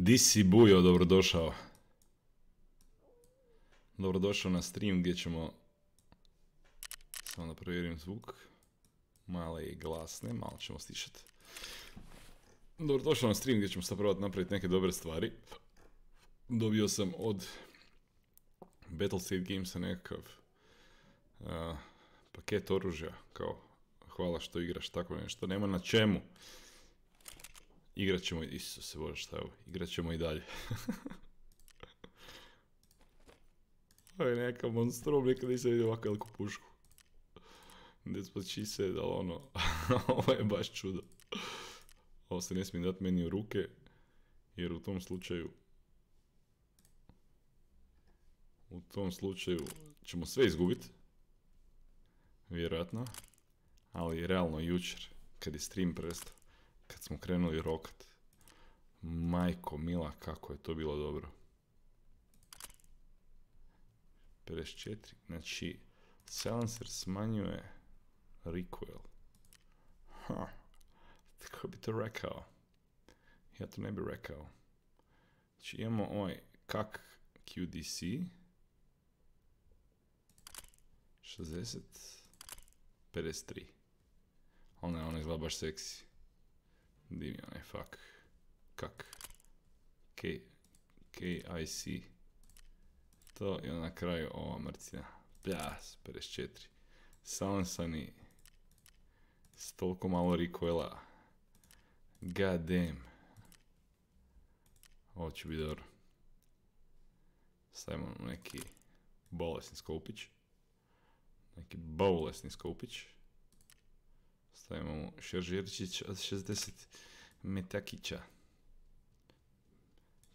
Di si Bujo, dobrodošao. Dobrodošao na stream gdje ćemo... Samo da provjerim zvuk. Male i glasne, malo ćemo stišati. Dobrodošao na stream gdje ćemo sad probati napraviti neke dobre stvari. Dobio sam od Battlestate Gamesa nekakav uh, paket oružja, kao hvala što igraš tako nešto, nema na čemu. Igrat ćemo, Isuse Bože šta je ovo, igrat ćemo i dalje. Ovo je neka monstrum, nikad nisam vidio ovakvu veliku pušku. Despoći se, da ono, ovo je baš čudo. Ovo se ne smije dati meni u ruke, jer u tom slučaju u tom slučaju ćemo sve izgubiti. Vjerojatno. Ali realno jučer, kad je stream prestao, kad smo krenuli rokat, majko mila kako je to bilo dobro. 54, znači silencer smanjuje recoil. Ha, kako bi to rekao? Ja to ne bi rekao. Znači imamo ovaj kak QDC, 60, 53. Ona, ona izgleda baš seksi. Di mi onaj fuck. Kak. K, KIC. To i na kraju ova mrcina. Pljas, 54. Salansani. S toliko malo recoila. God damn. Ovo će biti dobro. Stavimo neki bolesni skopić. Neki bolesni skopić. Mu šeržirčić od 60 metakića.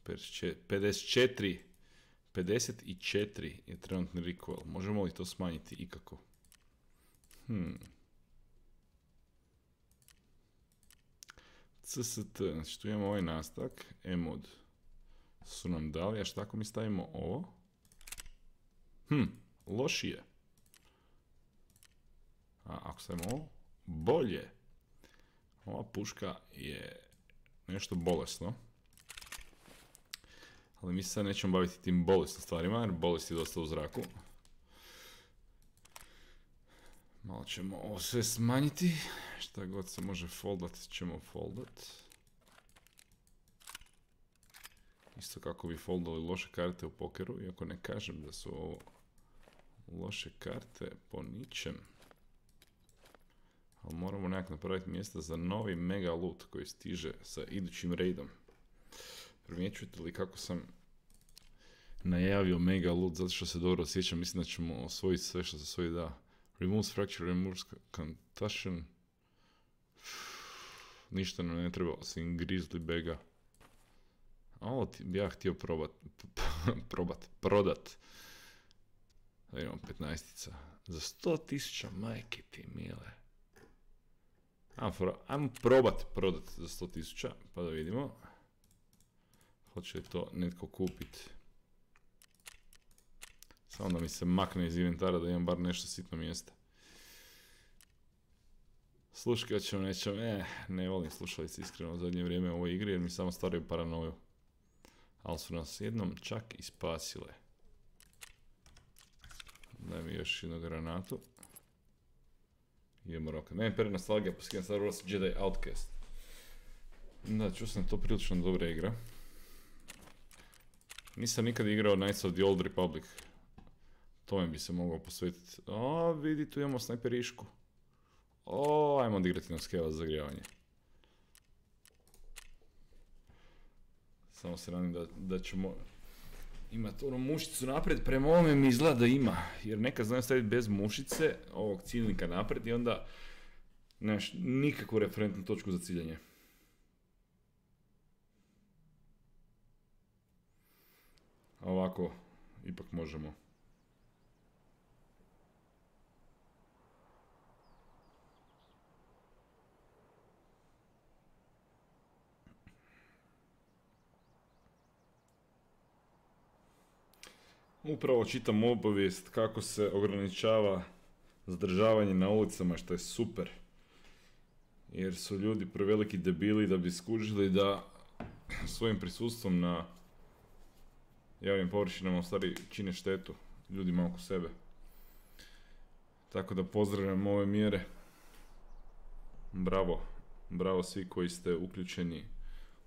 54. 54 je trenutni recoil. Možemo li to smanjiti ikako? Hmm. CST, znači tu imamo ovaj nastavak, emod su nam dali, a šta ako mi stavimo ovo? Hm, lošije. A ako stavimo ovo, bolje. Ova puška je nešto bolesno. Ali mi se sad nećemo baviti tim bolesnim stvarima, jer bolest je dosta u zraku. Malo ćemo ovo sve smanjiti. Šta god se može foldat, ćemo foldat. Isto kako bi foldali loše karte u pokeru, iako ne kažem da su ovo loše karte po ničem. Ali moramo nekako napraviti mjesta za novi mega loot koji stiže sa idućim raidom. Primjećujete li kako sam najavio mega loot zato što se dobro osjećam, mislim da ćemo osvojiti sve što se svoji da. Removes fracture, removes concussion. Ništa nam ne treba osim grizzly bega. A ovo bi ja htio probat, probat, prodat. Da imamo 15 Za 100.000 majke ti mile. Ajmo probat prodat za 100.000 pa da vidimo. Hoće li to netko kupit. Samo da mi se makne iz inventara da imam bar nešto sitno mjesta. Sluškat ćemo, nećemo, eh, ne volim slušalice iskreno u zadnje vrijeme u ovoj igri jer mi samo stvaraju paranoju. Ali su nas jednom čak i spasile. Daj mi još jednu granatu. Idemo roka. Ne, per nostalgija, poskidam Star Wars Jedi Outcast. Da, čuo sam to prilično dobra igra. Nisam nikad igrao Knights of the Old Republic. Tome bi se mogao posvetiti. O, vidi, tu imamo snajperišku. O, ajmo odigrati na skela za zagrijavanje. Samo se radim da, da ćemo imati ono mušicu naprijed, prema ovome mi izgleda da ima. Jer neka znam staviti bez mušice, ovog ciljnika naprijed i onda nemaš nikakvu referentnu točku za ciljanje. Ovako, ipak možemo. Upravo čitam obavijest kako se ograničava zadržavanje na ulicama, što je super. Jer su ljudi preveliki debili da bi skužili da svojim prisustvom na javnim površinama u stvari čine štetu ljudima oko sebe. Tako da pozdravljam ove mjere. Bravo. Bravo svi koji ste uključeni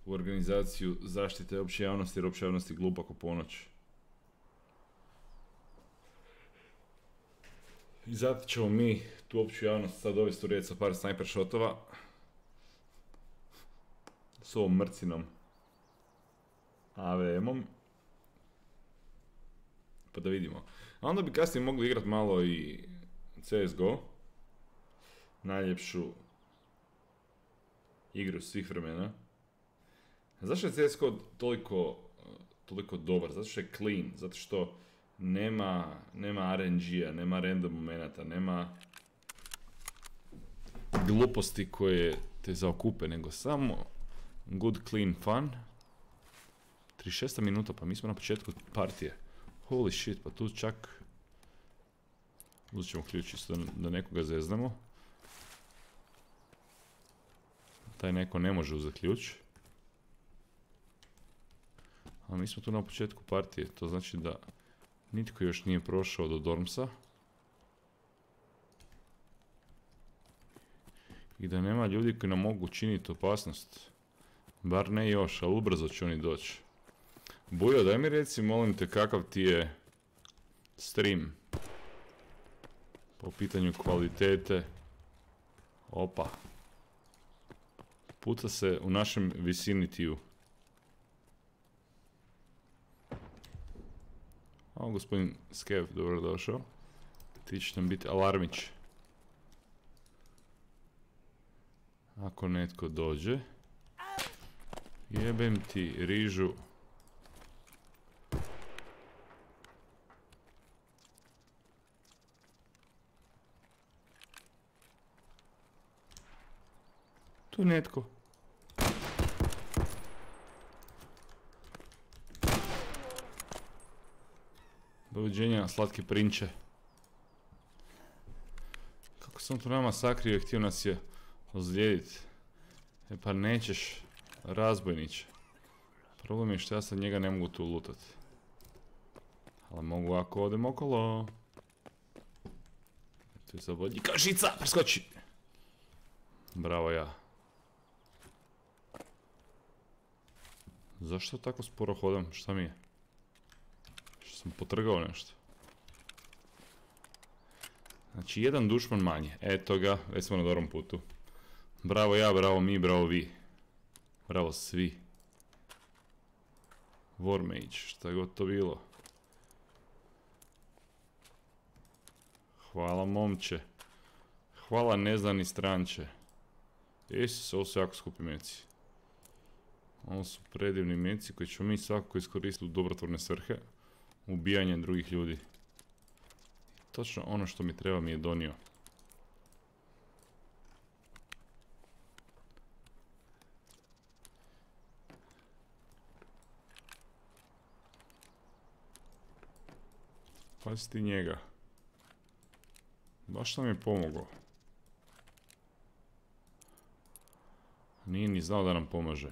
u organizaciju zaštite opće javnosti jer opće javnosti glupa ko ponoć. I zato ćemo mi tu opću javnost sad dovesti u red sa par sniper shotova. S ovom mrcinom AVM-om. Pa da vidimo. A onda bi kasnije mogli igrati malo i CSGO. Najljepšu igru svih vremena. Zašto je CSGO toliko, toliko dobar? Zato što je clean, zato što nema, nema RNG-a, nema random momenata, nema gluposti koje te zaokupe, nego samo good, clean fun. 36 minuta, pa mi smo na početku partije. Holy shit, pa tu čak... Uzet ćemo ključ isto da, da nekoga zeznamo. Taj neko ne može uzeti ključ. A mi smo tu na početku partije, to znači da nitko još nije prošao do Dormsa. I da nema ljudi koji nam mogu učiniti opasnost. Bar ne još, ali ubrzo će oni doći. Bujo, daj mi reci, molim te, kakav ti je stream? Po pitanju kvalitete. Opa. Puca se u našem vicinitiju. O, gospodin Skev, dobro došao. Ti će nam biti alarmić. Ako netko dođe. Jebem ti rižu. Tu je netko. Doviđenja, slatki prinče. Kako sam tu nama sakrio i htio nas je ozlijedit. E pa nećeš, razbojnić. Problem je što ja sad njega ne mogu tu lutat. Ali mogu ako odem okolo. Tu je zabodnji kašica, preskoči. Bravo ja. Zašto tako sporo hodam? Šta mi je? Sam potrgao nešto? Znači, jedan dušman manje. Eto ga, već smo na dobrom putu. Bravo ja, bravo mi, bravo vi. Bravo svi. Warmage, šta god to bilo. Hvala momče. Hvala neznani stranče. Isus, ovo su jako skupi meci. Ovo su predivni meci koji ćemo mi svakako iskoristiti u dobrotvorne svrhe. Ubijanje drugih ljudi. Točno ono što mi treba mi je donio. Pazi ti njega. Baš nam je pomogao. Nije ni znao da nam pomaže.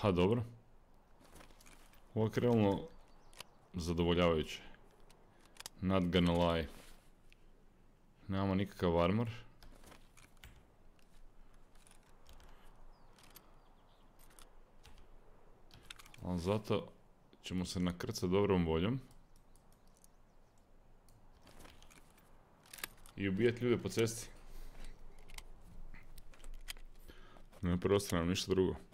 Ha, dobro. Ovo je krenulo zadovoljavajuće. Not gonna lie. Nemamo nikakav armor. Ali zato ćemo se nakrcati dobrom voljom. I ubijati ljude po cesti. Ne preostaje nam ništa drugo.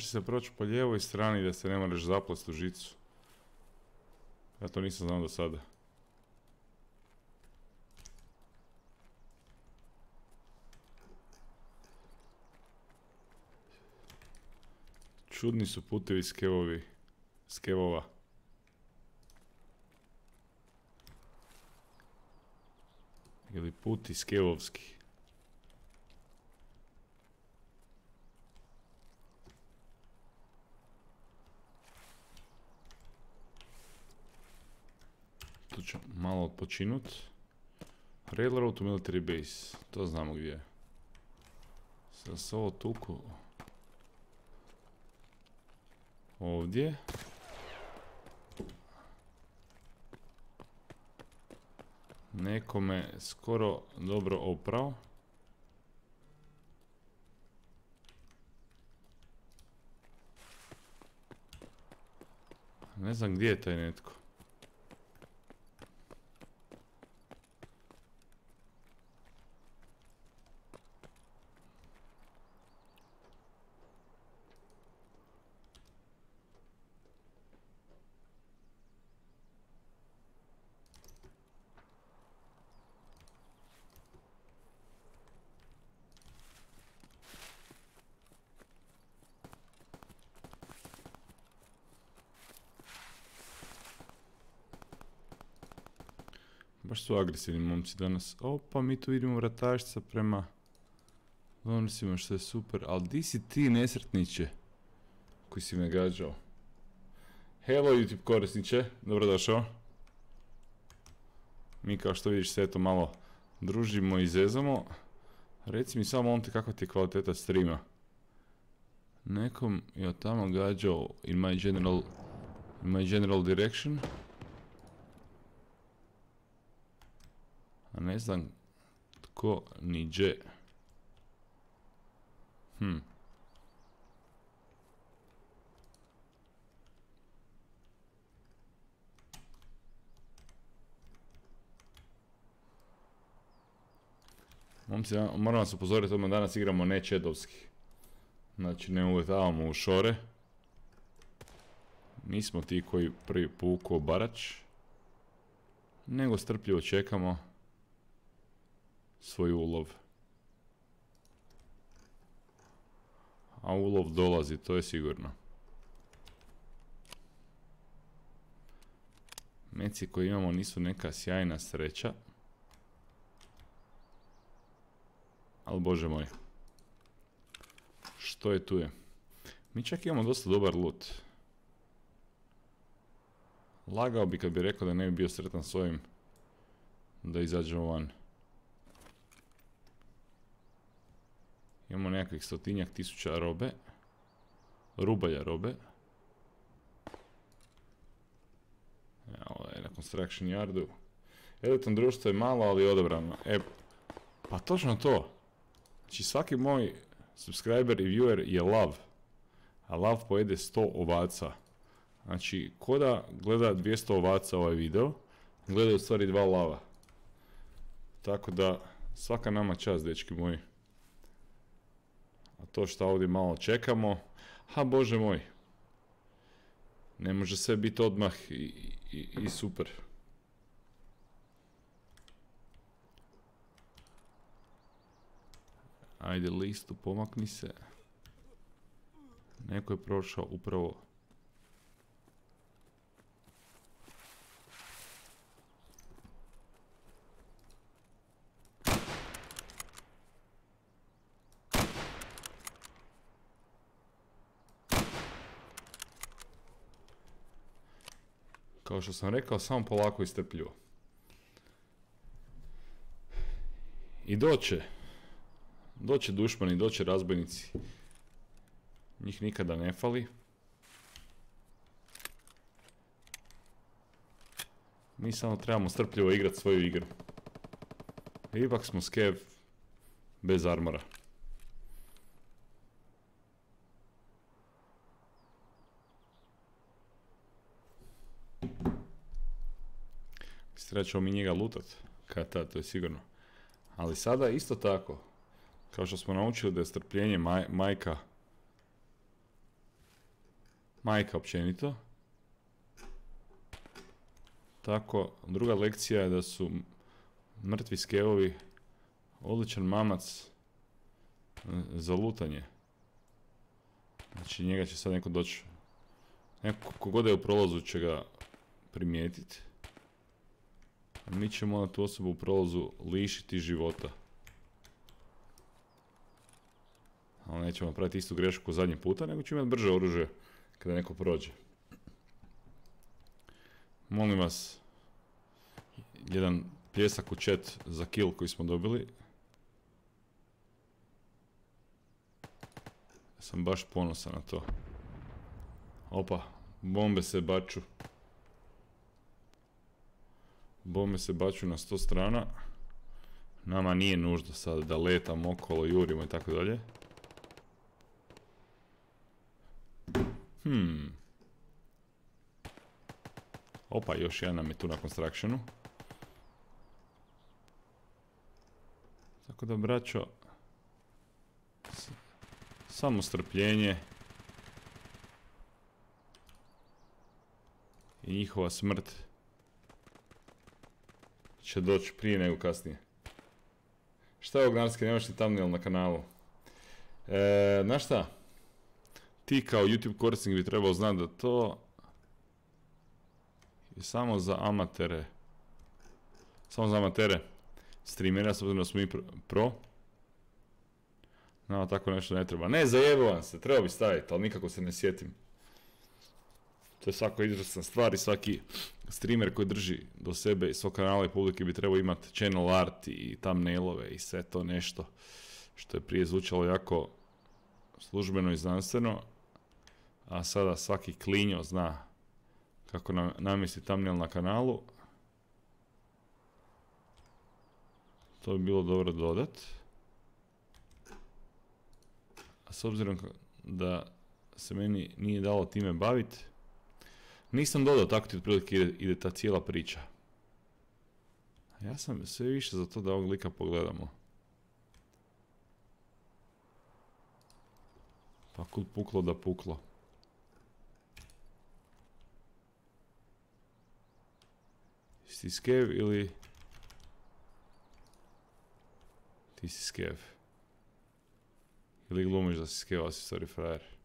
može se proći po lijevoj strani da se ne moraš zaplast u žicu. Ja to nisam znao do sada. Čudni su putevi skevovi. Skevova. Ili puti skevovskih. Tu ću malo odpočinut. Railroad to military base. To znamo gdje je. Sad se ovo tuku. Ovdje. Nekome skoro dobro oprao. Ne znam gdje je taj netko. Baš su agresivni momci danas. Opa, mi tu vidimo vratašca prema donosima što je super. Ali di si ti nesretniče koji si me gađao? Hello YouTube korisniče, dobrodošao. Mi kao što vidiš se eto malo družimo i zezamo. Reci mi samo on te kakva ti je kvaliteta streama. Nekom je od tamo gađao in my general, in my general direction. A ne znam tko ni gdje. Hm. Momci, moram vas upozoriti, odmah danas igramo ne čedovski. Znači, ne uletavamo u šore. Nismo ti koji prvi puku barač. Nego strpljivo čekamo svoj ulov. A ulov dolazi, to je sigurno. Meci koji imamo nisu neka sjajna sreća. Ali bože moj. Što je tu je? Mi čak imamo dosta dobar loot. Lagao bi kad bi rekao da ne bi bio sretan s ovim da izađemo van. Imamo nekakvih stotinjak tisuća robe. Rubalja robe. Ovo je na construction yardu. Elitan društvo je malo, ali odobrano. E, pa točno to. Znači svaki moj subscriber i viewer je lav. A lav pojede 100 ovaca. Znači, ko da gleda 200 ovaca ovaj video, gleda u stvari dva lava. Tako da, svaka nama čast, dečki moji. A to što ovdje malo čekamo, ha bože moj, ne može sve biti odmah i, i, super. Ajde listu, pomakni se. Neko je prošao upravo Kao što sam rekao, samo polako i strpljivo. I doće. Doće dušmani, doće razbojnici. Njih nikada ne fali. Mi samo trebamo strpljivo igrati svoju igru. Ipak smo skev bez armora. Treba ćemo mi njega lutat, kad ta, to je sigurno. Ali sada isto tako, kao što smo naučili da je strpljenje majka, majka općenito, tako, druga lekcija je da su mrtvi skevovi odličan mamac e, za lutanje. Znači njega će sad neko doći, neko kogod je u prolazu će ga primijetiti. Mi ćemo onda tu osobu u prolazu lišiti života. Ali nećemo napraviti istu grešku zadnji puta, nego ćemo imati brže oružje kada neko prođe. Molim vas, jedan pljesak u chat za kill koji smo dobili. Sam baš ponosan na to. Opa, bombe se baču. Bombe se baču na sto strana. Nama nije nužno sad da letamo okolo, jurimo i tako dalje. Hmm. Opa, još jedan nam je tu na constructionu. Tako da, braćo, samo strpljenje. I njihova smrt će doći prije nego kasnije. Šta je Ognarski, nemaš ni thumbnail na kanalu? E, znaš šta? Ti kao YouTube korisnik bi trebao znati da to je samo za amatere. Samo za amatere streamera, s obzirom da smo mi pro. No, tako nešto ne treba. Ne, zajebavam se, treba bi staviti, ali nikako se ne sjetim. To je svako izvrsna stvar i svaki streamer koji drži do sebe i svog kanala i publike bi trebao imati channel art i thumbnailove i sve to nešto što je prije zvučalo jako službeno i znanstveno, a sada svaki klinjo zna kako nam, thumbnail na kanalu. To bi bilo dobro dodat. A s obzirom da se meni nije dalo time baviti, nisam dodao tako ti otprilike ide, ide ta cijela priča. Ja sam sve više za to da ovog lika pogledamo. Pa kud puklo da puklo. Jesi skev ili... Ti si skev. Ili glumiš da si skev, a si sorry frajer.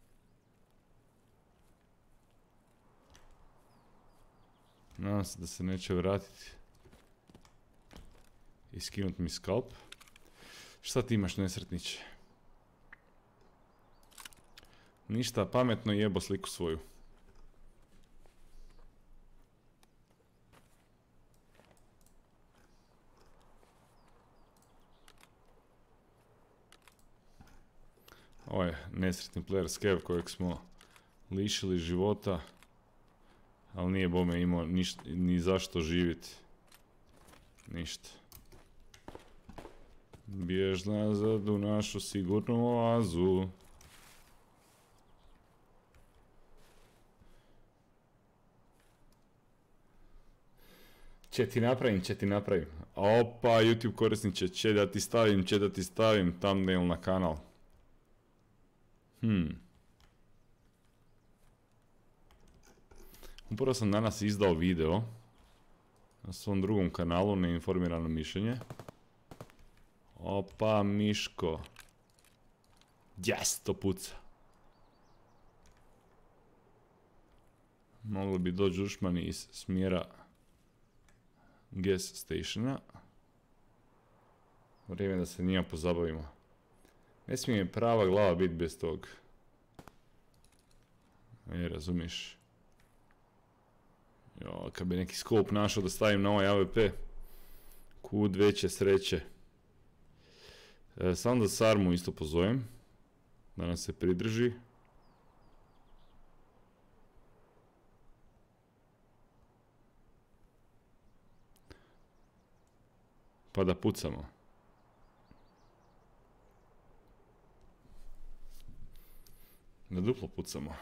Nadam se da se neće vratiti. I skinut mi skalp. Šta ti imaš nesretniče? Ništa, pametno jebo sliku svoju. Ovaj nesretni player Skev kojeg smo lišili života. Ali nije bome imao ni zašto živjeti. Ništa. Bjež nazad u našu sigurnu oazu. Če ti napravim, če ti napravim. Opa, YouTube korisniče, će da ti stavim, će da ti stavim thumbnail na kanal. Hmm. Upravo sam danas izdao video na svom drugom kanalu, neinformirano mišljenje. Opa, Miško. Yes, to puca. Mogli bi doći dušmani iz smjera gas stationa. Vrijeme da se njima pozabavimo. Ne smije mi prava glava biti bez tog. E, razumiješ? Jo, kad bi neki skop našao da stavim na ovaj AVP. Kud veće sreće. E, samo da Sarmu isto pozovem. Da nas se pridrži. Pa da pucamo. Da duplo pucamo.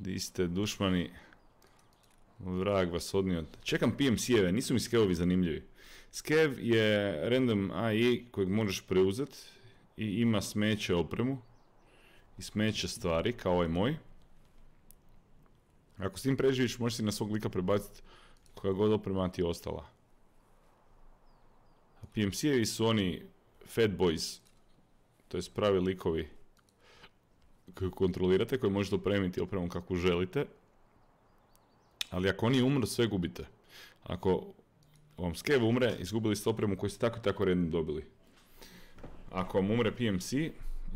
Di ste dušmani? Vrag vas odnio. Čekam pijem sjeve, nisu mi skevovi zanimljivi. Skev je random AI kojeg možeš preuzeti i ima smeće opremu i smeće stvari kao ovaj moj. Ako s tim preživiš, možeš si na svog lika prebaciti koja god oprema ti je ostala. PMC-evi su oni fat boys, to je pravi likovi koji kontrolirate, koji možete opremiti opremom kako želite. Ali ako oni umru, sve gubite. Ako vam Skev umre, izgubili ste opremu koju ste tako i tako redno dobili. Ako vam umre PMC,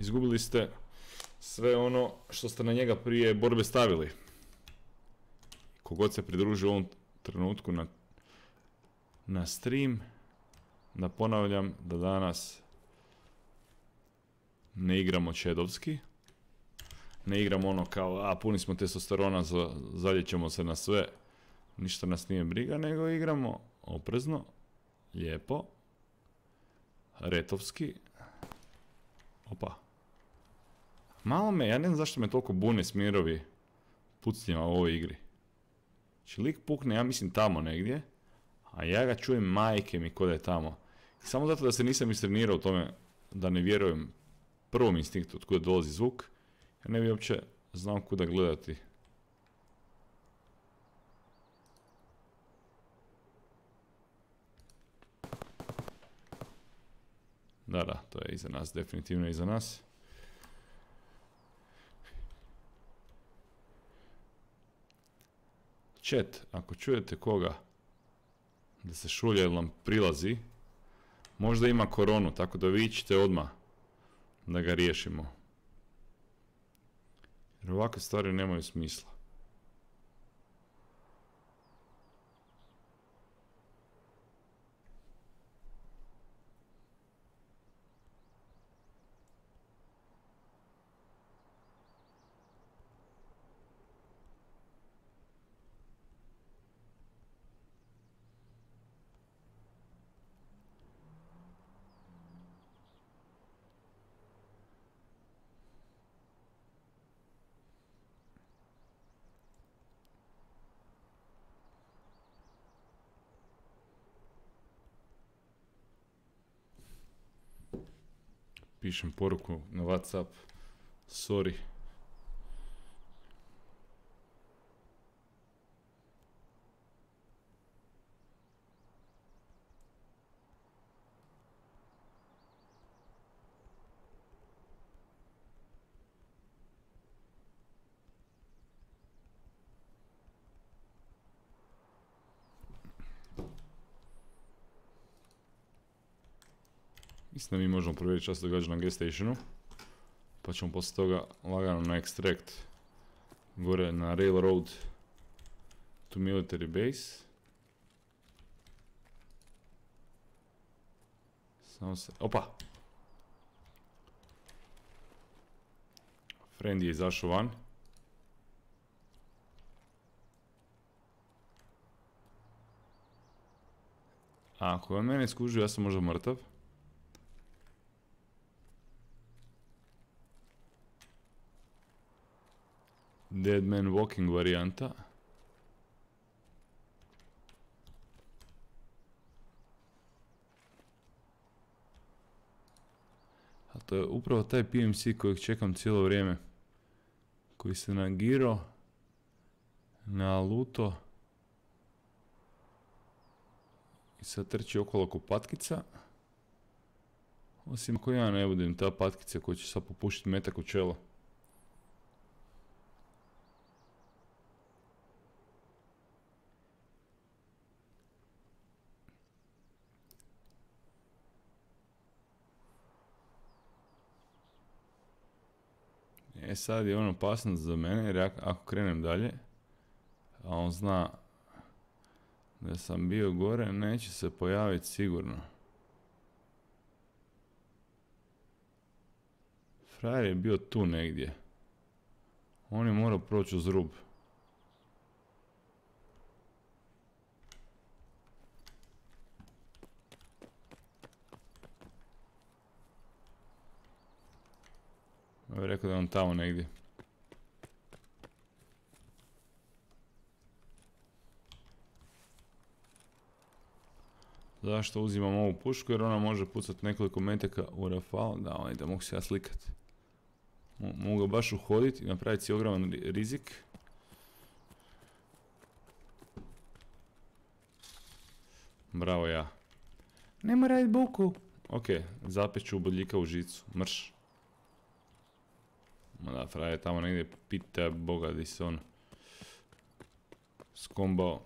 izgubili ste sve ono što ste na njega prije borbe stavili. Kogod se pridruži u ovom trenutku na, na stream, da ponavljam da danas ne igramo čedovski. Ne igramo ono kao, a puni smo testosterona, zaljećemo se na sve, ništa nas nije briga, nego igramo oprezno, lijepo, retovski. Opa. Malo me, ja ne znam zašto me toliko bune smirovi pucnjeva u ovoj igri. Znači lik pukne, ja mislim tamo negdje, a ja ga čujem majke mi kod je tamo. samo zato da se nisam istrenirao u tome da ne vjerujem prvom instinktu od kuda dolazi zvuk, ja ne bi uopće znao kuda gledati. Da, da, to je iza nas, definitivno iza nas. Chat, ako čujete koga da se šulja ili nam prilazi, možda ima koronu, tako da vi ćete odmah da ga riješimo. Jer ovakve stvari nemaju smisla. Pišem poruku na Whatsapp. Sorry. Da mi možemo provjeriti što se događa na gas stationu. Pa ćemo poslije toga lagano na extract gore na railroad to military base. Samo se, opa! Friend je izašao van. Ako on mene skužio, ja sam možda mrtav. Dead Man Walking varijanta. A to je upravo taj PMC kojeg čekam cijelo vrijeme. Koji se nagiro na luto i sad trči okolo ko patkica. Osim ako ja ne budem ta patkica koja će sad popušiti metak u čelo. E sad je on opasnost za mene jer ako krenem dalje, a on zna da sam bio gore, neće se pojaviti sigurno. Frajer je bio tu negdje. On je morao proći uz rub. Ovo rekao da je on tamo negdje. Zašto uzimam ovu pušku? Jer ona može pucati nekoliko metaka u rafal. Da, ovaj, da mogu se ja slikat. Mogu ga baš uhoditi i napraviti si ogroman rizik. Bravo ja. Nema radit buku. Ok, zapeću bodljika u žicu. Mrš. Ma da, fraje tamo negdje pita boga di se on skombao.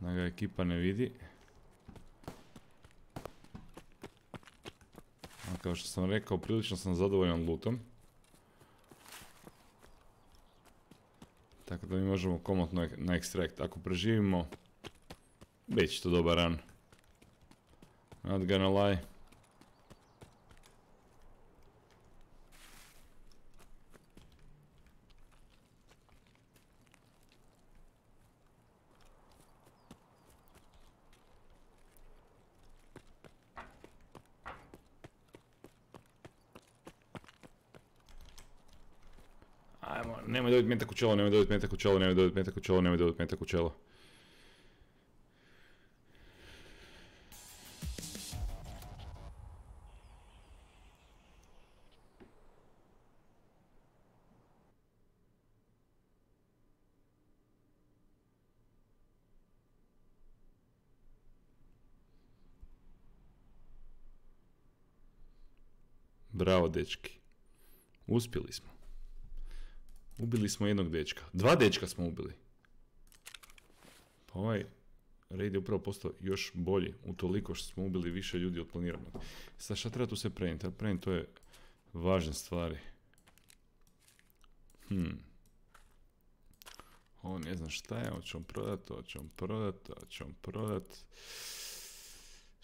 Da ga ekipa ne vidi. A kao što sam rekao, prilično sam zadovoljan lootom. Tako da mi možemo komotno na extract. Ako preživimo, bit će to dobar run. Not gonna lie. Ajmo, nemoj dobiti metak u čelo, nemoj dobiti metak u čelo, nemoj dobiti metak u čelo, nemoj dobiti metak u čelo. Bravo, dečki. Uspjeli smo. Ubili smo jednog dečka. Dva dečka smo ubili. Pa ovaj raid je upravo postao još bolji. Utoliko što smo ubili više ljudi od planiranog. Sad šta treba tu se prenijeti? Prenijeti to je važne stvari. Hmm. Ovo ne znam šta je, hoćemo prodat, hoćemo prodat, hoćemo prodat.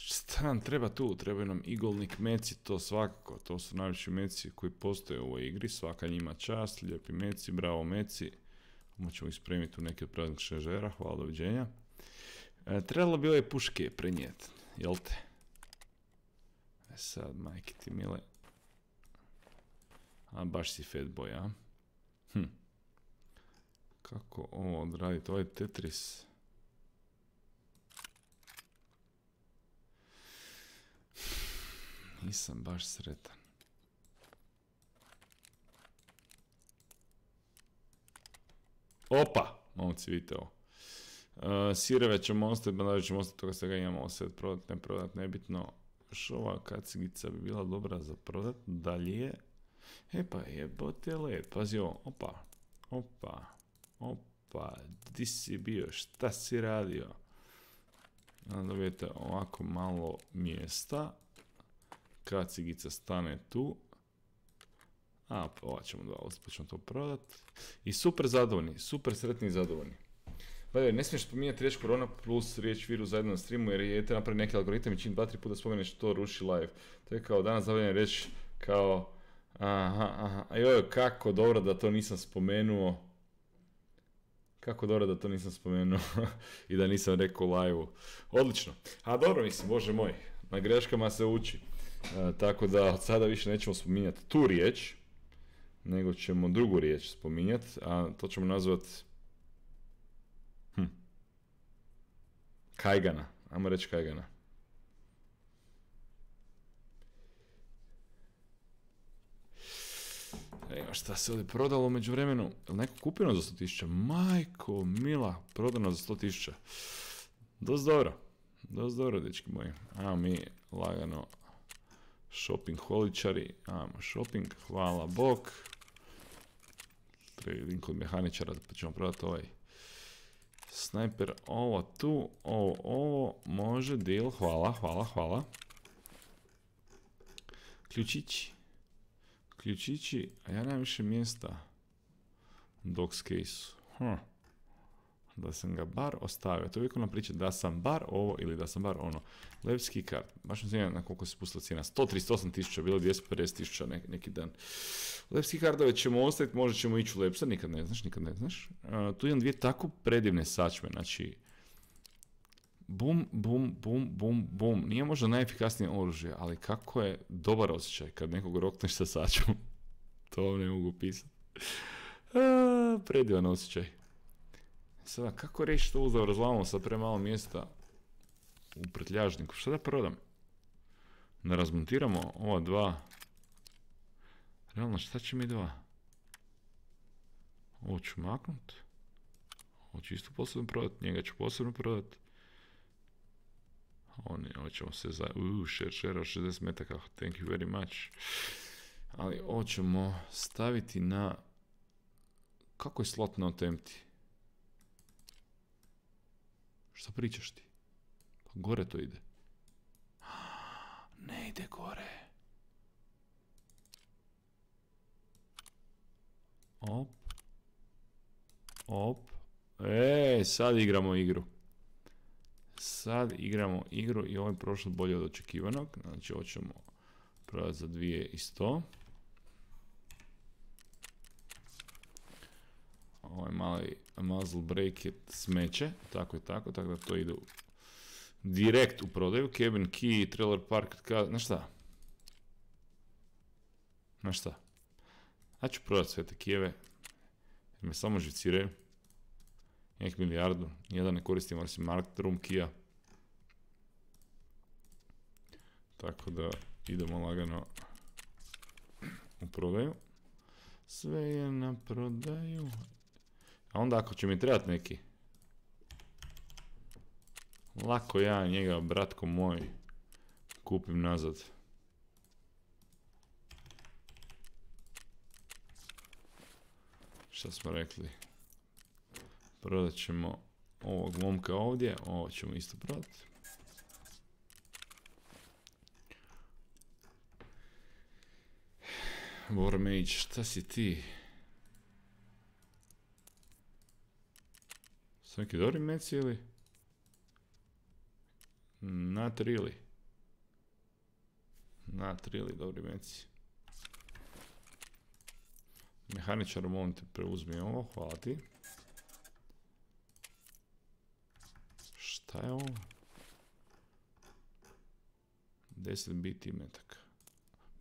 Šta nam treba tu? Trebaju nam igolnik meci, to svakako. To su najviše meci koji postoje u ovoj igri. Svaka njima čast, lijepi meci, bravo meci. Ovo ćemo ispremiti u neke od praznih šežera. Hvala, doviđenja. E, trebalo bi ove puške prenijeti, jel te? E sad, majke ti mile. A baš si fat boy, a? Hm. Kako ovo odraditi? Ovo Tetris. Nisam baš sretan. Opa! Momci, vidite ovo. Uh, sireve ćemo ostaviti, bandaže ćemo ostaviti, toga svega imamo sve prodat, ne prodat, nebitno. Još ova kacigica bi bila dobra za prodat. Dalje. E pa jebote led, pazi ovo, opa, opa, opa, di si bio, šta si radio? Vidite ovako malo mjesta, kacigica stane tu. A, pa ova ćemo dva, pa ćemo to prodat. I super zadovoljni, super sretni i zadovoljni. Bada, ne smiješ spominjati riječ korona plus riječ virus zajedno na streamu jer je te napravi neki algoritam i čim dva, tri puta spomeneš to ruši live. To je kao danas zabavljena reći kao aha, aha, joj, kako dobro da to nisam spomenuo. Kako dobro da to nisam spomenuo i da nisam rekao live Odlično. A dobro mislim, bože moj, na greškama se uči. E, tako da od sada više nećemo spominjati tu riječ, nego ćemo drugu riječ spominjati, a to ćemo nazvati hm, kajgana. Ajmo reći kajgana. Evo šta se ovdje prodalo među vremenu. Jel neko kupio za 100.000? Majko, mila, prodano za 100.000. Dosta dobro. Dosta dobro, dečki moji. Ajmo mi lagano shopping holičari, ajmo shopping, hvala bog. Trading kod mehaničara, pa ćemo prodati ovaj snajper, ovo tu, ovo, ovo, može, deal, hvala, hvala, hvala. Ključići, ključići, a ja nemam više mjesta. Dogs case, hm da sam ga bar ostavio. To je uvijek ona priča da sam bar ovo ili da sam bar ono. Levski kart, baš ne na koliko se pustila cijena. 138 tisuća, bilo 250 tisuća neki dan. Levski kardove ćemo ostaviti, možda ćemo ići u Lepsa, nikad ne znaš, nikad ne znaš. tu imam dvije tako predivne sačme, znači bum, bum, bum, bum, bum. Nije možda najefikasnije oružje, ali kako je dobar osjećaj kad nekog rokneš sa sačmom. to ne mogu pisati. Predivan osjećaj. Sada, kako reći to uzeo razlavamo sa premalo mjesta u pretljažniku? Šta da prodam? Da razmontiramo ova dva. Realno, šta će mi dva? Ovo ću maknut. Ovo ću isto posebno prodat. Njega ću posebno prodat. Ovo, ćemo se za... Uuu, share, share, 60 metaka. Thank you very much. Ali ovo ćemo staviti na Kako je slot not empty? Šta pričaš ti? Pa gore to ide. Ne ide gore. Op. Op. E, sad igramo igru. Sad igramo igru i ovo je prošlo bolje od očekivanog. Znači, hoćemo prodati za 2100. Ovaj mali muzzle break je smeće, tako i tako, tako da to ide direkt u prodaju. Cabin key, trailer park, znaš šta? Znaš šta? Ja ću prodati sve te kijeve, jer me samo živciraju. Nek milijardu, nijedan ne koristim osim market room kija. Tako da idemo lagano u prodaju. Sve je na prodaju. A onda ako će mi trebati neki, lako ja njega, bratko moj, kupim nazad. Šta smo rekli? Prodat ćemo ovog momka ovdje, ovo ćemo isto prodati. Warmage, šta si ti? Su neki dobri meci ili? Not really. Not really dobri meci. Mehaničar molim te preuzmi ovo, hvala ti. Šta je ovo? 10 biti metaka.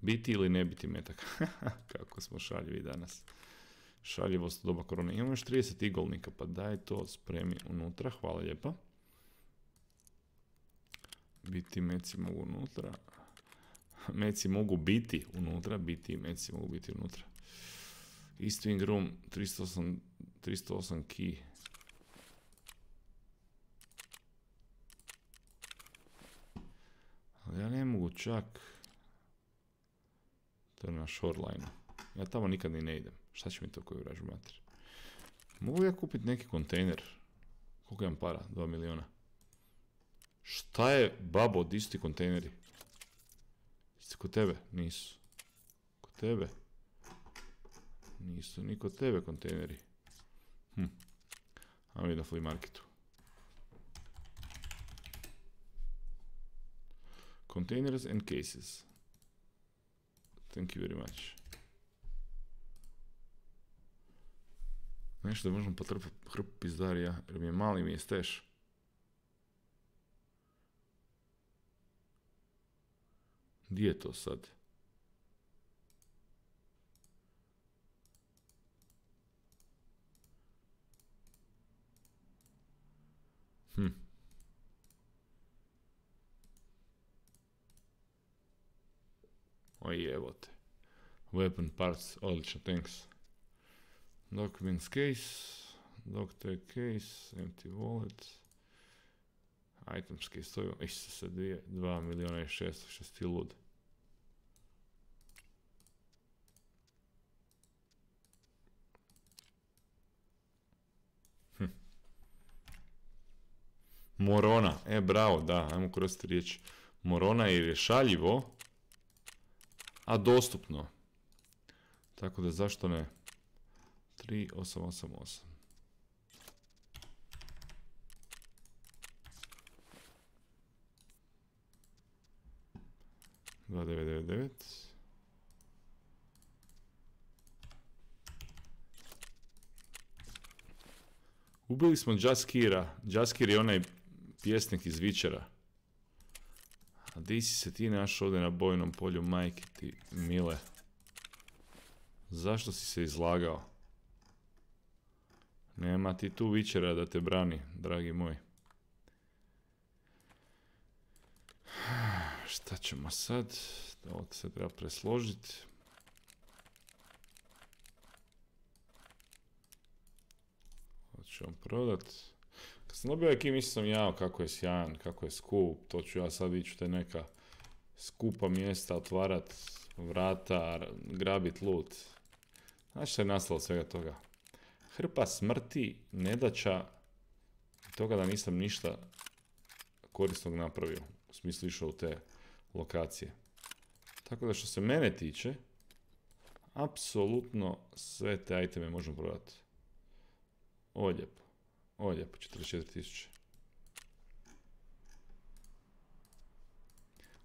Biti ili ne biti metaka. Kako smo šaljivi danas. Šaljivost doba korone. Imamo još 30 igolnika, pa daj to spremi unutra. Hvala lijepa. Biti meci mogu unutra. Meci mogu biti unutra, biti meci mogu biti unutra. East Room 308, 308 key. Ali ja ne mogu čak... To je na shoreline. Ja tamo nikad ni ne idem. Šta će mi to koji vražu mater? Mogu ja kupiti neki kontejner? Koliko imam para? 2 miliona. Šta je, babo, di su kontejneri? Jeste kod tebe? Nisu. Kod tebe? Nisu ni kod tebe kontejneri. Hm. Ajmo vidjeti na flea marketu. Containers and cases. Thank you very much. Nešto da možemo potrpati hrpu pizdarija, jer mi je mali mi je steš. Gdje je to sad? Hm. Oj, evo te. Weapon parts, odlično, thanks. Documents case, doctor case, empty wallet. Items case, stoju, isto se dvije, 2 milijuna i 600, što lud. Hm. Morona, e bravo, da, ajmo koristiti riječ. Morona je rješaljivo, a dostupno. Tako da zašto ne? 3888. 2999. Ubili smo Jaskira. Jaskir je onaj pjesnik iz Vičera. A di si se ti našao ovdje na bojnom polju, majke ti mile? Zašto si se izlagao? Nema ti tu Vičera da te brani, dragi moj. Šta ćemo sad? Ovo se treba presložiti. Ovo vam prodat. Kad sam dobio ekim, mislio sam ja kako je sjajan, kako je skup. To ću ja sad ići te neka skupa mjesta otvarat, vrata, grabit loot. Znaš što je nastalo svega toga? Hrpa smrti, nedaća, toga da nisam ništa korisnog napravio. U smislu išao u te lokacije. Tako da što se mene tiče, apsolutno sve te iteme možemo prodati. Ovo je lijepo. Ovo je lijepo, 44.000.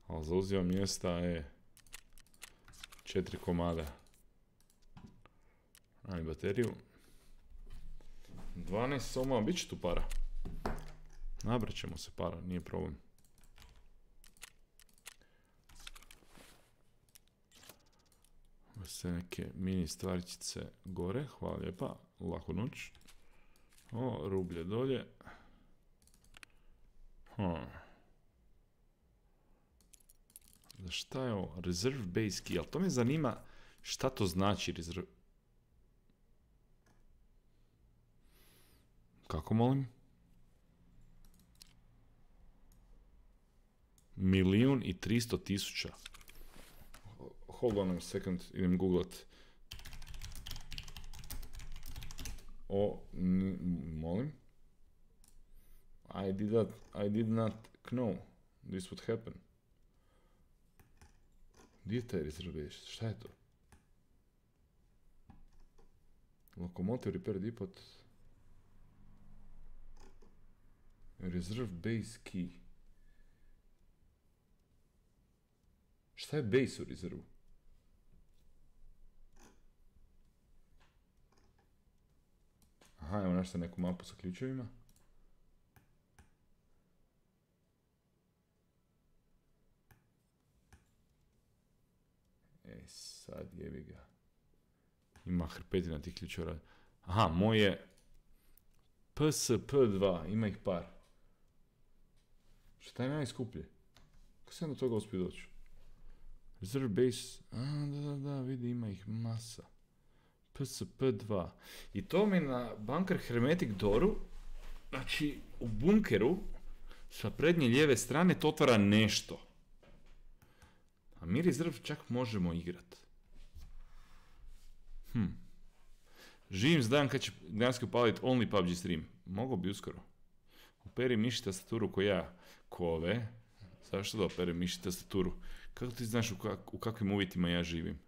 Ali zauzivam mjesta je četiri komada. Ajde bateriju. 12 soma, bit će tu para. Nabrat ćemo se para, nije problem. Se neke mini stvarčice gore, hvala lijepa, laku noć. O, rublje dolje. Za šta je ovo? Reserve base key, ali to me zanima šta to znači reserve... Kako molim? Milijun i tristo tisuća. Hold on a second, idem googlat. O, molim? I did, not, I did not know this would happen. Gdje je taj reservation? Šta je to? Locomotive repair depot. Reserve base key. Šta je base u rezervu? Aha, evo našta neku mapu sa ključevima. E sad jebi ga. Ima hrpetina tih ključeva. Aha, moje PSP2, ima ih par. Šta je najskuplje? Kako sam do toga uspio doći? Reserve base, a da, da, da, vidi ima ih masa. PSP2. I to mi na Bunker Hermetic Doru, znači u bunkeru, sa prednje lijeve strane, to otvara nešto. A mi Reserve čak možemo igrat. Hm. Živim s dan kad će Gdanski upaliti only PUBG stream. Mogu bi uskoro. Operi miši tastaturu ko ja. Ko ove. Zašto da operi miši tastaturu? Kako ti znaš u, u kakvim uvjetima ja živim?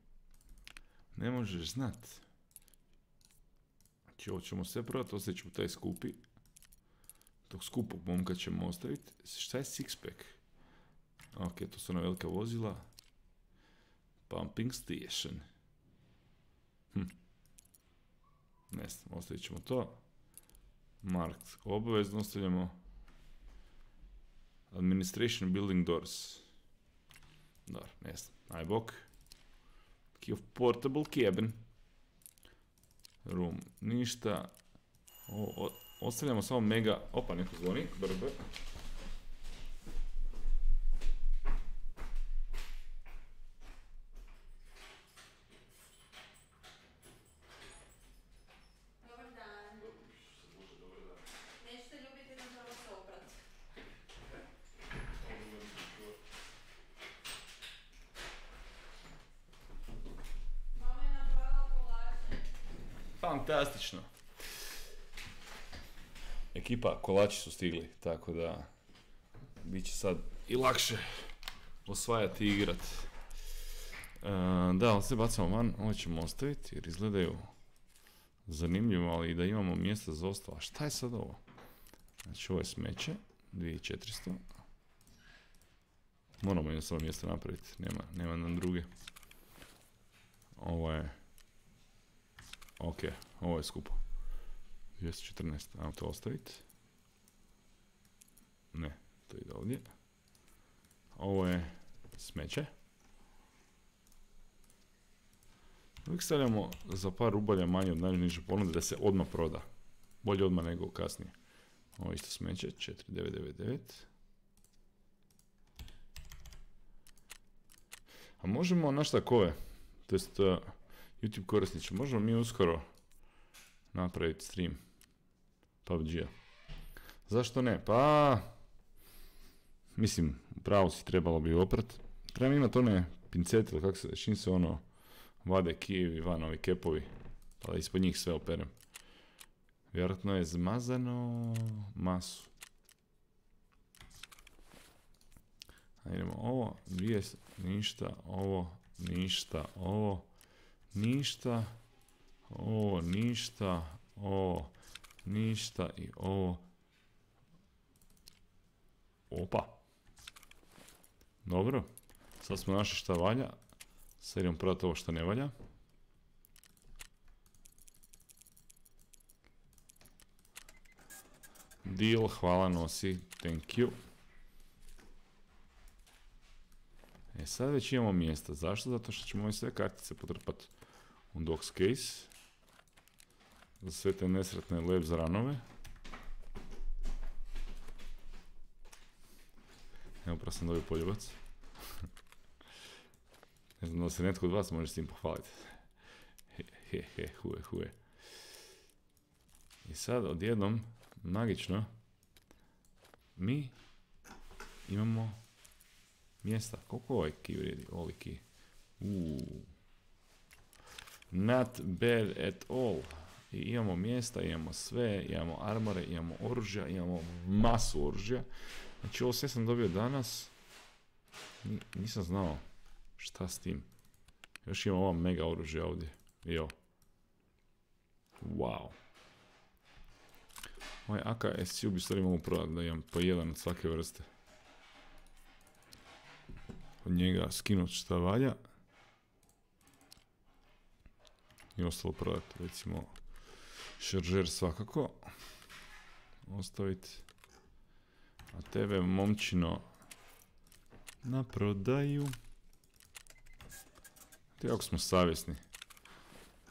Ne možeš znat. Znači ovo ćemo sve prodati, ostavit ćemo taj skupi. Tog skupog momka ćemo ostaviti. Šta je sixpack? Ok, to su ona velika vozila. Pumping station. Hm. Ne znam, ostavit ćemo to. Mark, obavezno ostavljamo. Administration building doors. Dobro, ne znam, aj. Key of portable cabin. Room, ništa. O, ostavljamo samo mega... Opa, neko zvoni, brbe. Fantastično. Ekipa, kolači su stigli, tako da bit će sad i lakše osvajati i igrat. E, da, ali se bacamo van, ovo ćemo ostaviti jer izgledaju zanimljivo, ali i da imamo mjesta za ostalo. A šta je sad ovo? Znači ovo je smeće, 2400. Moramo jednostavno mjesto napraviti, nema, nema nam druge. Ovo je Ok, ovo je skupo. 214, ajmo to ostaviti. Ne, to ide ovdje. Ovo je smeće. Uvijek stavljamo za par rubalja manje od najniže ponude da se odmah proda. Bolje odmah nego kasnije. Ovo isto smeće, 4999. A možemo, naš takove, to jest YouTube korisnici, možemo mi uskoro napraviti stream PUBG-a. Zašto ne? Pa, mislim, pravo si trebalo bi oprat. Trebamo imati one pincete, ili kako se, čim se ono, vade kijevi van, ovi kepovi, pa da ispod njih sve operem. Vjerojatno je zmazano masu. Idemo ovo, dvije, ništa, ovo, ništa, ovo, ništa, ovo, ništa, ovo, ništa i ovo. Opa. Dobro. Sad smo našli šta valja. Idemo prodati ovo što ne valja. Deal, hvala nosi, thank you. E sad već imamo mjesta. Zašto? Zato što ćemo ove sve kartice potrpati u docs case. Za sve te nesretne labs ranove. Evo pravo sam dobio poljubac. ne znam da se netko od vas može s tim pohvaliti. He, he, he, huje, huje. I sad odjednom, magično, mi imamo mjesta. Koliko ovaj ki vrijedi? Oli ki. Not bad at all. I imamo mjesta, imamo sve, imamo armore, imamo oružja, imamo masu oružja. Znači ovo sve sam dobio danas. Nisam znao šta s tim. Još imam ova mega oružja ovdje. Jo. Wow. Ovaj AKSU bi stvari mogu prodati da imam po jedan od svake vrste. Od njega skinut šta valja. I ostalo prodati, recimo šaržer svakako. Ostaviti. A tebe momčino na prodaju. Ti ako smo savjesni.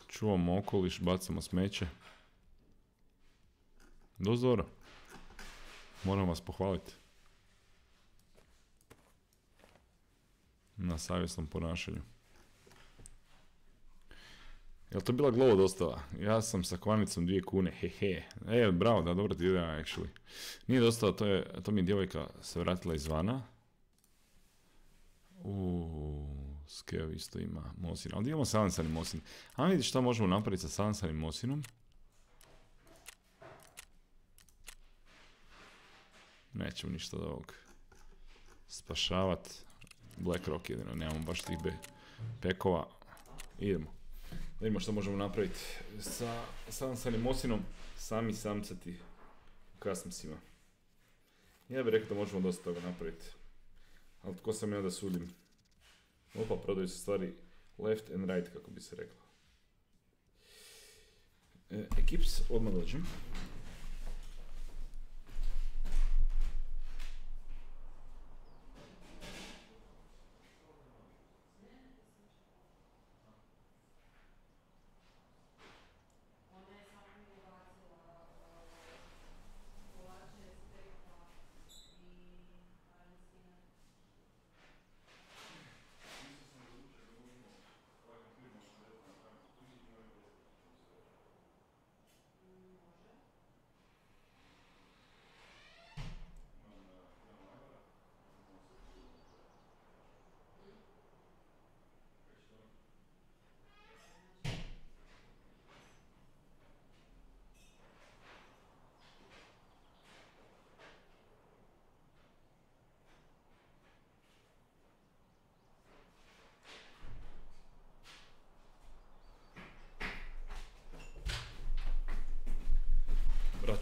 Čuvamo okoliš, bacamo smeće. Dozora. Moram vas pohvaliti. Na savjesnom ponašanju. Jel to bila glovo dostava? Ja sam sa kvanicom dvije kune, hehe. E, bravo, da, dobro ti ide, actually. Nije dostava, to, je, to mi je djevojka se vratila izvana. Uuu, Skev isto ima Mosin. Ali imamo Sansani Mosin. A vidi šta možemo napraviti sa Sansanim Mosinom. Nećemo ništa od ovog spašavat. Blackrock jedino, nemamo baš tih be pekova. Idemo. Da vidimo što možemo napraviti sa Sansanim Osinom. Sami samcati u kasmisima. Ja bih rekao da možemo dosta toga napraviti. Ali tko sam ja da sudim? Opa, prodaju se stvari left and right, kako bi se reklo. E, ekips, odmah dođem.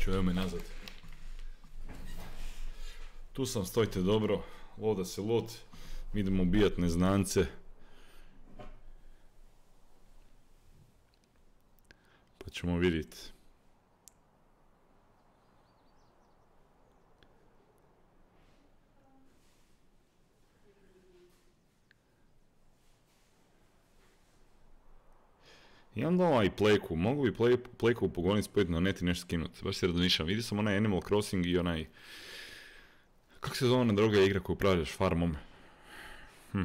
Braćo, evo me nazad. Tu sam, stojite dobro, loda se lod, mi idemo ubijat neznance. Pa ćemo vidjeti. Imam da ovaj mogu bi play, Playku pogoniti spojiti na net i nešto skinuti. Baš se razmišljam, vidio sam onaj Animal Crossing i onaj... Kako se zove ona druga igra koju upravljaš farmom? Hm.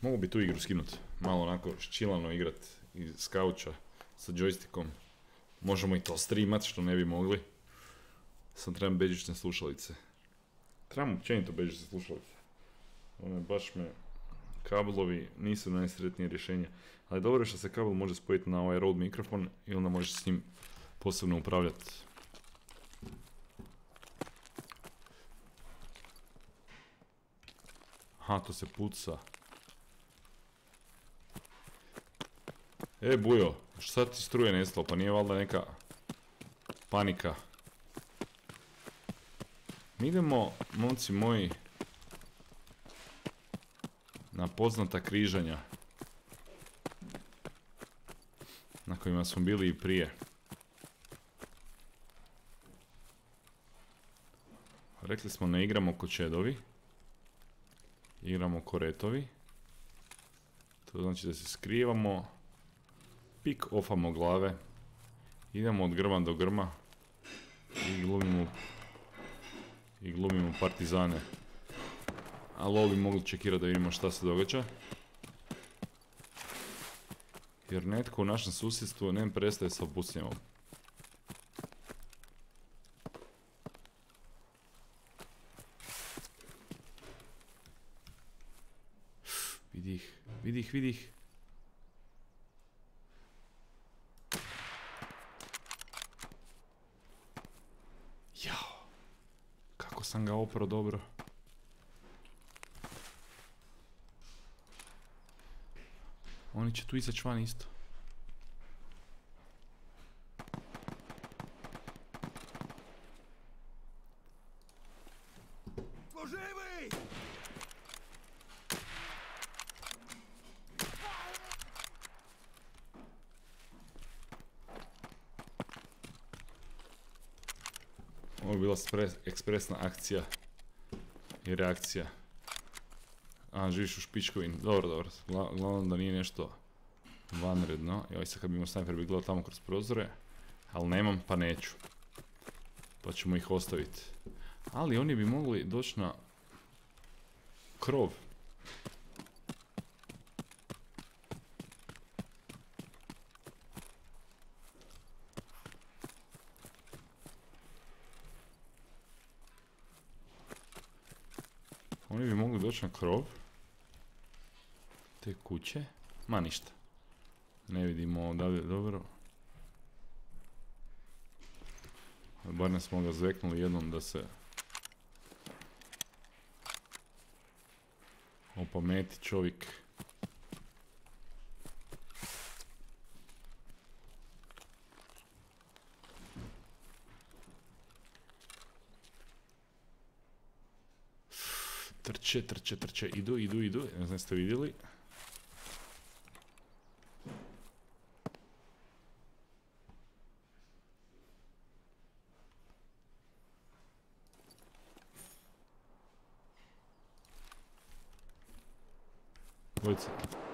Mogu bi tu igru skinuti. Malo onako ščilano igrat iz kauča sa joystickom. Možemo i to streamat što ne bi mogli. Sam trebam bežične slušalice. Trebam općenito bežične slušalice. One baš me kablovi nisu najsretnije rješenje. Ali dobro je što se kabel može spojiti na ovaj Rode mikrofon i onda možeš s njim posebno upravljati. Aha, to se puca. E, Bujo, šta ti struje nestalo? Pa nije valjda neka panika. Mi idemo, momci moji, poznata križanja. Na kojima smo bili i prije. Rekli smo ne igramo ko čedovi. Igramo ko retovi. To znači da se skrivamo. Pik ofamo glave. Idemo od grma do grma. I glumimo i glumimo partizane. Ali ovo bi mogli čekirati da vidimo šta se događa. Jer netko u našem susjedstvu ne prestaje sa ih, vidi ih, vidi ih. Jao, kako sam ga oprao dobro. Oni će tu izaći van isto. Ovo je ekspresna akcija i reakcija. A, živiš u Špičkovini. Dobro, dobro. Glavno da nije nešto vanredno. Joj, sad kad bi imao snajper bi gledao tamo kroz prozore. Ali nemam, pa neću. Pa ćemo ih ostaviti. Ali oni bi mogli doći na krov. Oni bi mogli doći na krov. Te kuće. Ma ništa. Ne vidimo odavde dobro. Bar ne smo ga zveknuli jednom da se opameti čovjek. Trče, trče, trče, idu, idu, idu, ne znam jeste vidjeli. Fields.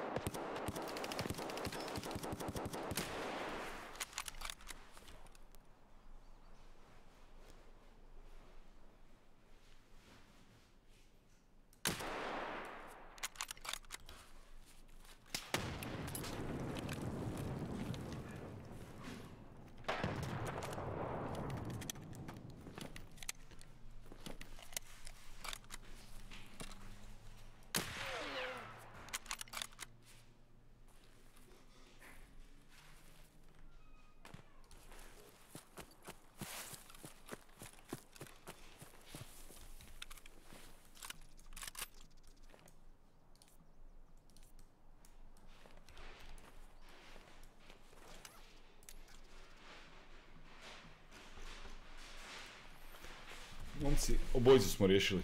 Momci, obojicu smo riješili.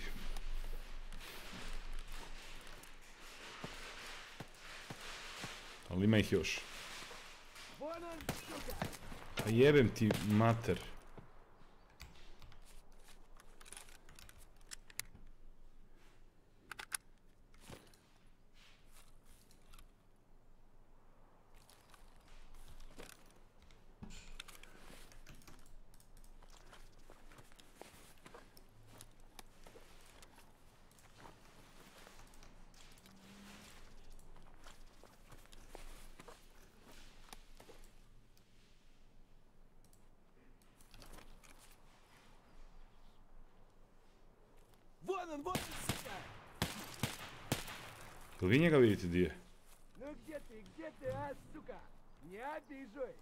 Ali ima ih još. Pa jebem ti mater. Вы не говорите две. Ну где ты, где ты, а, сука? Не обижусь.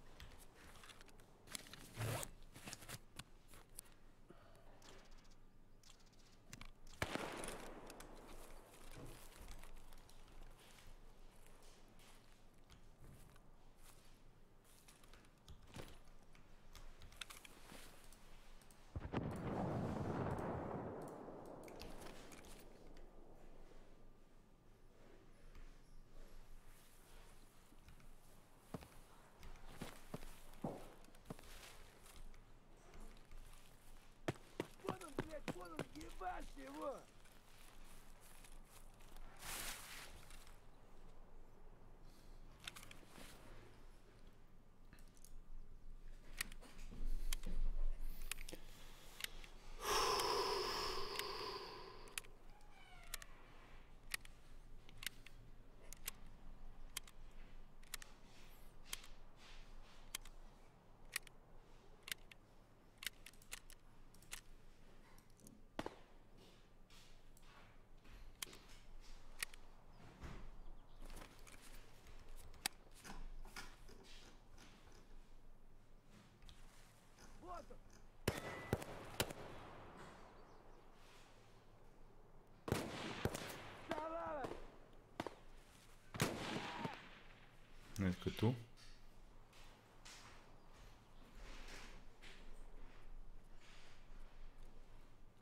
Netko je tu.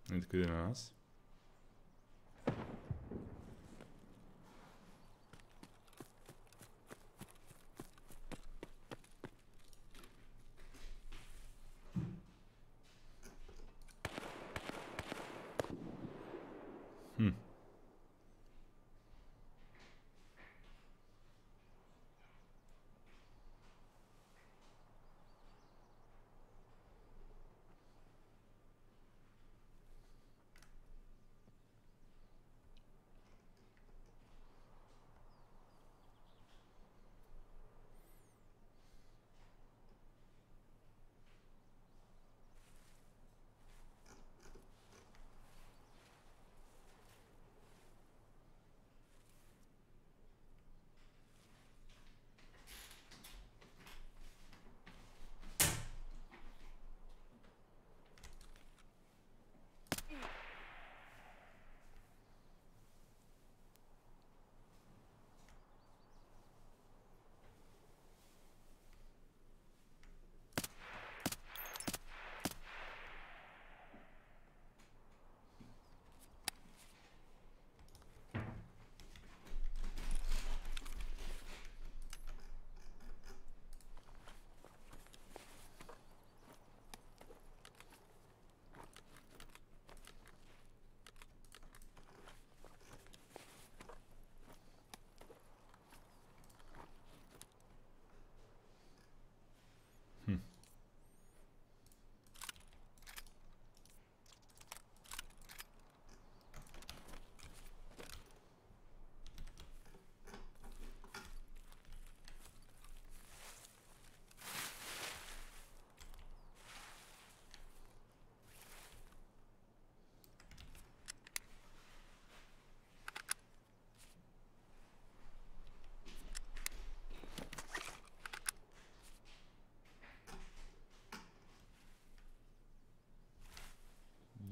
Netko ide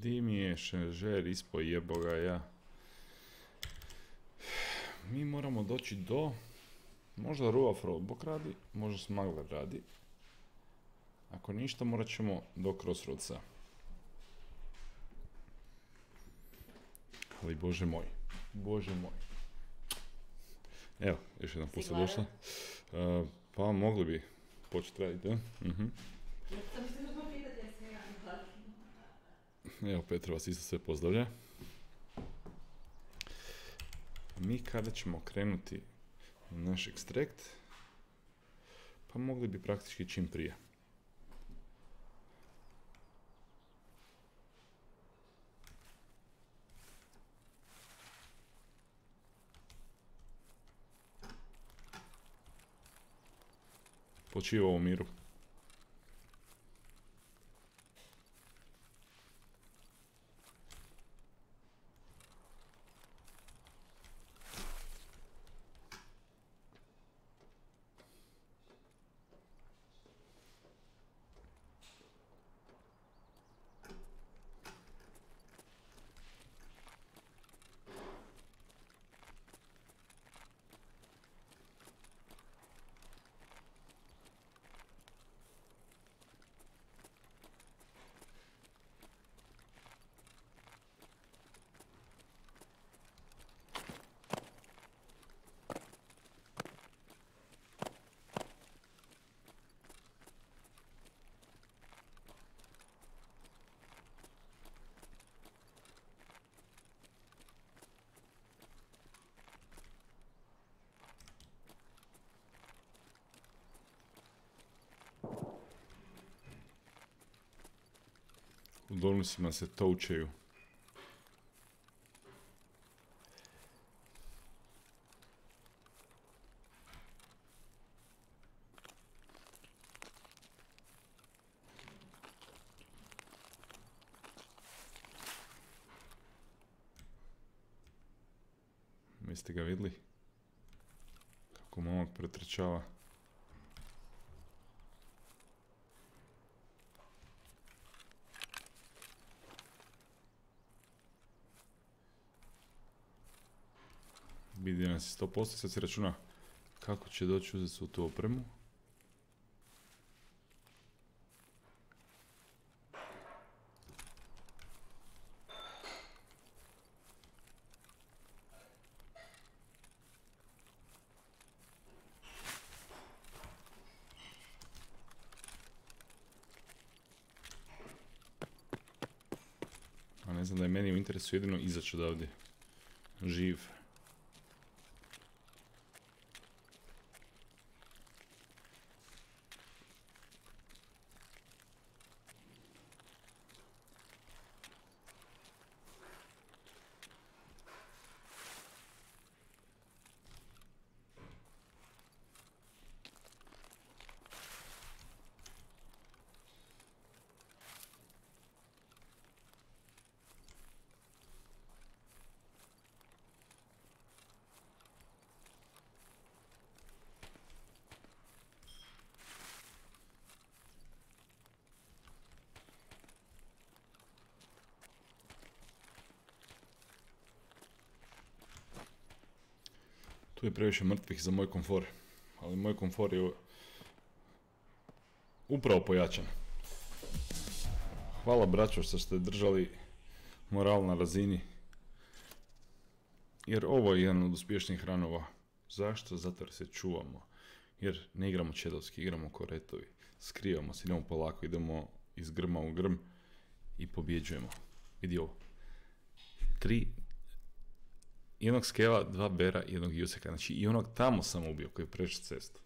Di mi je šeržer ispo jeboga ja. Mi moramo doći do... Možda Ruaf Roadbook radi, možda Smuggler radi. Ako ništa morat ćemo do Crossroadsa. Ali bože moj, bože moj. Evo, još jedan Sigurno? došla. E, pa mogli bi početi raditi, a? Mhm. Sam se možemo pitati jer se ja ne plaćam. Evo Petra vas isto sve pozdravlja. Mi kada ćemo krenuti naš ekstrakt, pa mogli bi praktički čim prije. Počiva u miru. U donusima se toučeju. Jeste ga vidjeli? Kako momak pretrčava. Vidio nas je 100%, sad se računa kako će doći uzeti svu tu opremu. Ne znam da je meni u interesu jedino izaći odavdje. Živ. Je previše mrtvih za moj komfor. Ali moj komfor je upravo pojačan. Hvala braćo što ste držali moral na razini. Jer ovo je jedan od uspješnijih ranova. Zašto? Zato jer se čuvamo. Jer ne igramo čedovski, igramo koretovi. Skrivamo se, idemo polako, idemo iz grma u grm i pobjeđujemo. Vidi ovo. Tri, jednog skela, dva bera jednog juseka. Znači i onog tamo sam ubio koji je cestu.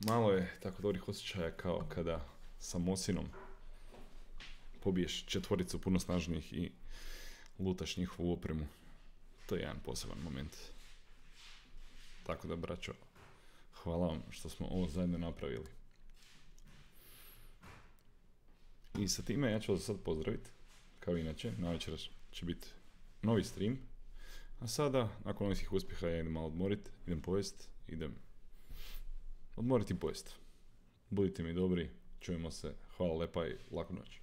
Malo je tako dobrih osjećaja kao kada sa Mosinom pobiješ četvoricu puno snažnijih i lutaš njihovu opremu. To je jedan poseban moment. Tako da, braćo, hvala vam što smo ovo zajedno napravili. I sa time ja ću vas sad pozdraviti kao inače, navečer će biti novi stream. A sada, nakon ovih uspjeha, ja idem malo odmorit, idem pojest, idem odmoriti i pojest. Budite mi dobri, čujemo se, hvala lepa i laku noć.